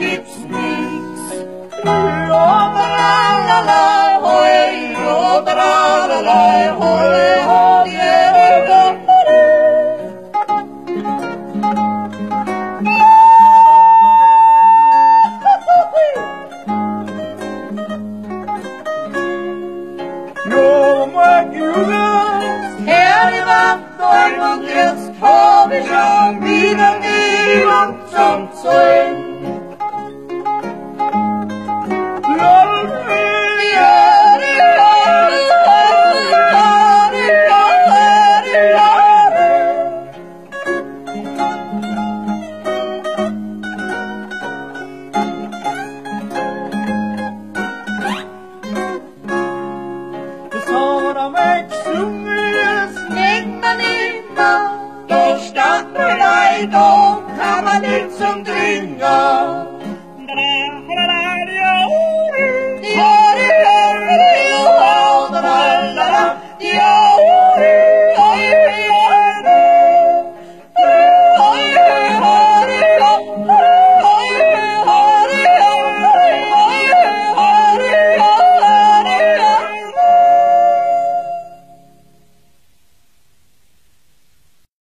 it sneaks. Oh, la la la, hoy, oh, la la la, hoy, oh, yeah, yeah. Herr, ihr Mann, dein Mund ist, hab ich am Wiedersehen. Dom, nicht zum Dünger.